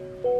Bye.